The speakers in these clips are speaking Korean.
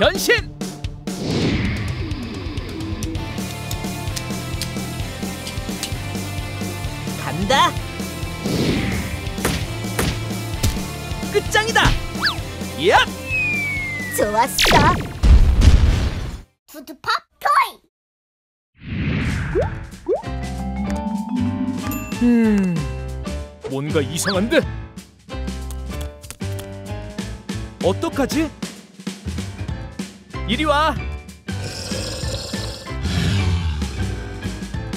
변신! 간다! 끝장이다! 야! 좋았어. 푸드팝 토이. 음... 뭔가 이상한데? 어떡하지? 이리 와!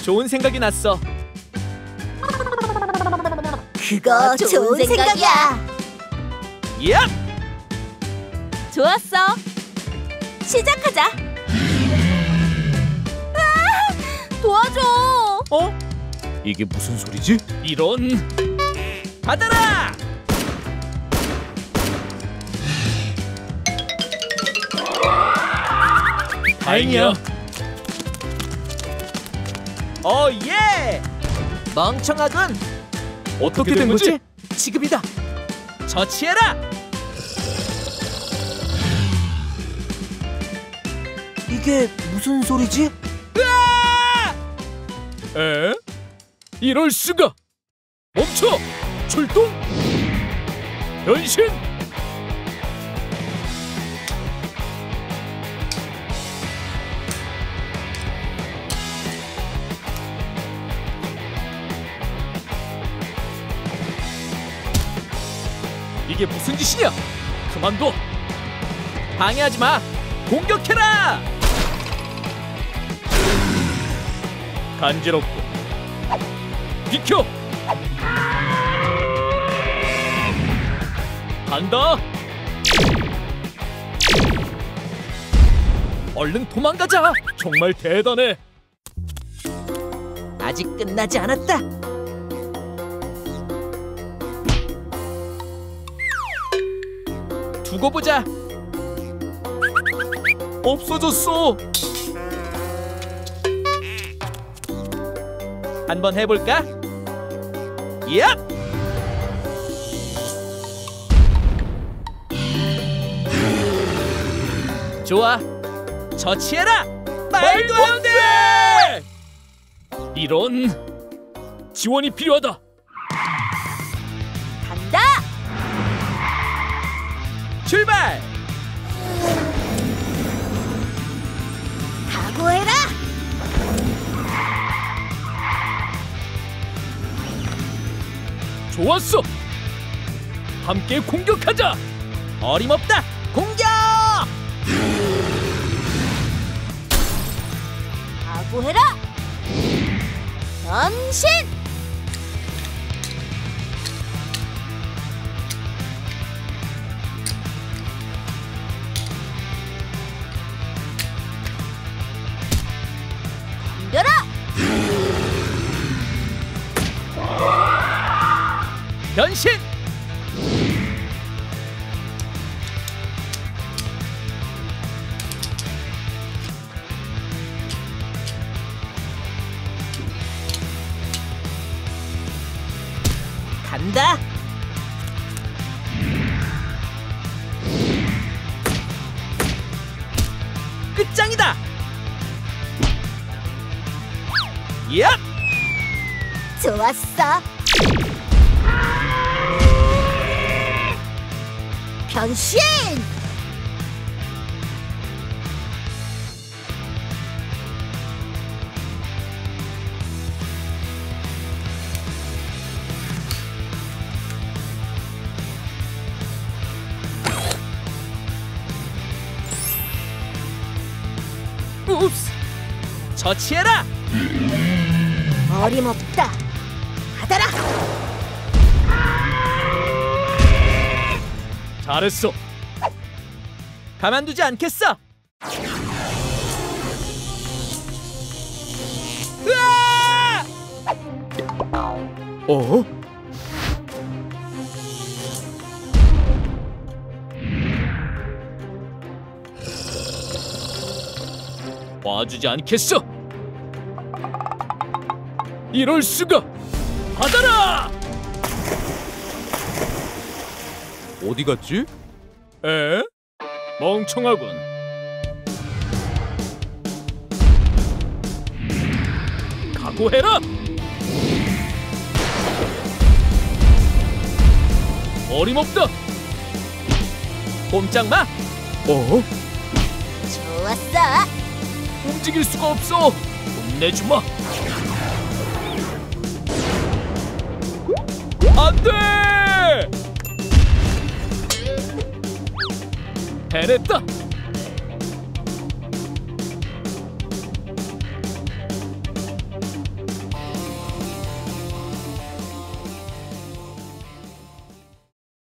좋은 생각이 났어. 그거 좋은, 생각이야. 야! 좋았어. 시작하자. 아, 도와줘. 어? 이게 무슨 소리지? 이런 받아라! 다행이야. 어 예! 멍청하군. 어떻게 된 거지? 지금이다. 처치해라. 이게 무슨 소리지? 에? 이럴 수가! 멈춰! 출동! 변신! 이게 무슨 짓이냐? 그만둬! 방해하지 마! 공격해라! 간지럽고 비켜! 간다! 얼른 도망가자! 정말 대단해! 아직 끝나지 않았다. 두고 보자! 없어졌어! 한번 해볼까? 야! 좋아, 처치해라! 말도 안 돼! 이런 지원이 필요하다. 출발! 각오해라. 좋았어. 함께 공격하자. 어림없다. 공격! 각오해라. 변신. 변신! 간다. 끝장이다. 야! 좋았어. 변신. 읍스! 처치해라! 어림없다. 잘했어. 가만두지 않겠어. 으아! 어? 봐주지 않겠어. 이럴 수가. 받아라! 어디 갔지? 에? 멍청하군. 각오해라! 어림없다! 꼼짝 마! 어? 좋았어! 움직일 수가 없어! 혼내주마! 안 돼! 해냈다.